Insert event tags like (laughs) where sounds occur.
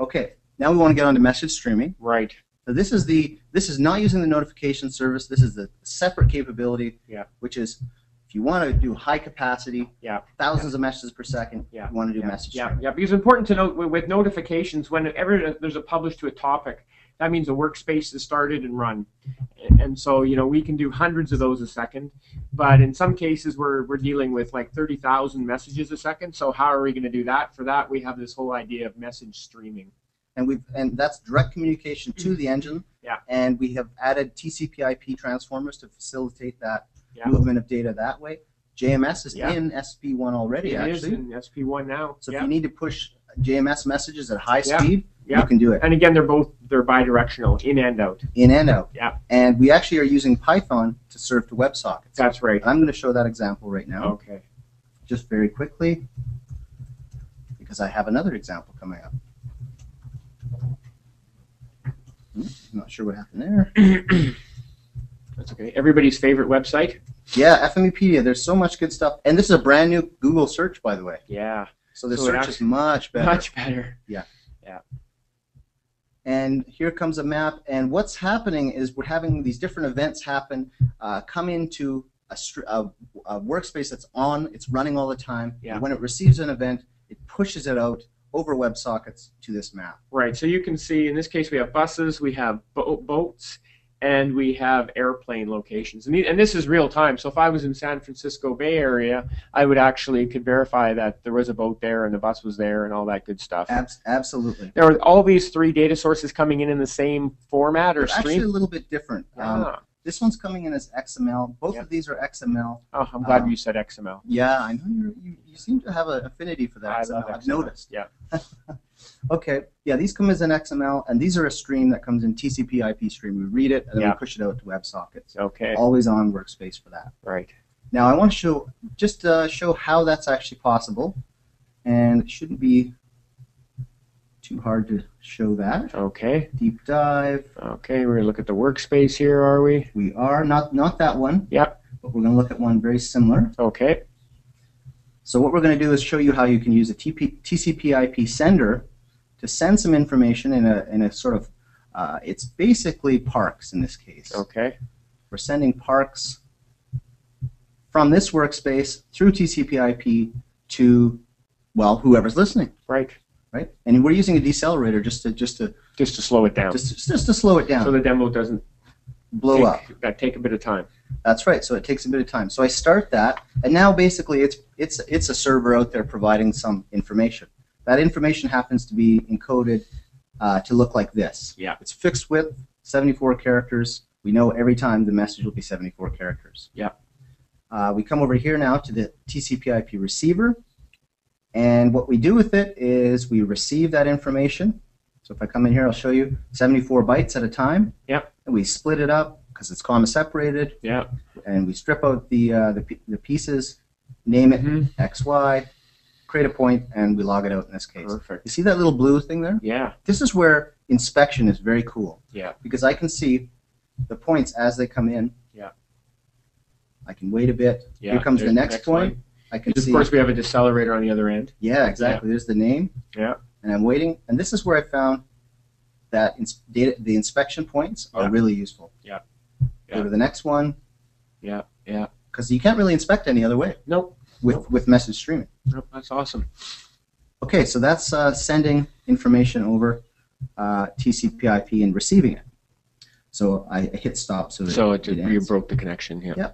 Okay, now we want to get on to message streaming. Right. So this is the this is not using the notification service. This is the separate capability, Yeah. which is if you want to do high capacity, Yeah. thousands of messages per second, Yeah. you want to do Yeah, message yeah, streaming. yeah. Because it's important to note with, with notifications, whenever there's a publish to a topic, that means a workspace is started and run. And, so, you know, we can do hundreds of those a second. But in some cases, we're, we're dealing with like 30,000 messages a second. So how are we going to do that? For that, we have this whole idea of message streaming. And we've and that's direct communication to the engine. Yeah. And we have added TCP/IP transformers to facilitate that Yeah. movement of data that way. JMS is Yeah. in SP1 already, It is actually. in SP1 now. So yeah. if you need to push JMS messages at high speed, Yeah. you can do it and again, they're both they're bidirectional, in and out. in and out. Yeah. And we actually are using Python to serve to WebSockets. That's right. I'm going to show that example right now, Okay. just very quickly, because I have another example coming up. Hmm, I'm not sure what happened there. (clears throat) That's okay. Everybody's favorite website. Yeah, FMEpedia. There's so much good stuff, and this is a brand new Google search, by the way. Yeah. So the So search is much better. Much better. And here comes a map. And what's happening is we're having these different events happen, uh, come into a, a, a workspace that's on, it's running all the time. Yeah. And when it receives an event, it pushes it out over WebSockets to this map. Right. So you can see in this case we have buses, we have bo- boats, and we have airplane locations. And, the- and this is real time. So if I was in San Francisco Bay Area, I would actually could verify that there was a boat there and the bus was there and all that good stuff. Abs- absolutely. There are all these three data sources coming in in the same format or They're actually a little bit different. Um, Ah. this one's coming in as XML. Both of these are XML. Oh, I'm glad um, you said XML. Yeah, I know you you, seem to have an affinity for that. I XML. love I've noticed. Yeah. (laughs) Okay, yeah, these come as an XML, and these are a stream that comes in TCP/IP stream. We read it and then Yeah. we push it out to WebSockets. Okay. Always on workspace for that. Right. Now I want to show just uh, show how that's actually possible, and it shouldn't be too hard to show that. Okay. Deep dive. Okay. We're gonna look at the workspace here, are we? We are not not that one. Yep. But we're going to look at one very similar. Okay. So what we're going to do is show you how you can use a TP, TCP/IP sender to send some information in a in a sort of uh, it's basically parks in this case. Okay. We're sending parks from this workspace through TCP/IP to well whoever's listening, Right. right? And we're using a decelerator just to just to Just to slow it down. just just to slow it down, so the demo doesn't blow take, up. That take a bit of time. That's right. So it takes a bit of time. So I start that, and now basically it's it's it's a server out there providing some information. That information happens to be encoded uh, to look like this. Yeah. It's fixed width, 74 characters. We know every time the message will be 74 characters. Yeah. Uh, we come over here now to the TCP/IP receiver, and what we do with it is we receive that information. So if I come in here, I'll show you 74 bytes at a time. Yep. And we split it up because it's comma separated Yeah. and we strip out the uh, the, the pieces, name it Mhm. X Y, create a point, and we log it out in this case. Perfect. You see that little blue thing there? Yeah. This is where inspection is very cool Yeah. because I can see the points as they come in. Yeah. I can wait a bit. Yeah. Here comes the There's next, point. I can Of course, we have a decelerator on the other end. Yeah, exactly. There's the name. Yeah. And I'm waiting, and this is where I found that ins- data, the inspection points are Yeah. really useful. Yeah. Go to the next one. Yeah. Yeah. Because you can't really inspect any other way Nope. With, with message streaming. Nope. That's awesome. Okay, so that's uh, sending information over uh, TCP/IP and receiving it. So I hit stop so that So it, you ends. broke the connection. Yeah. Yeah.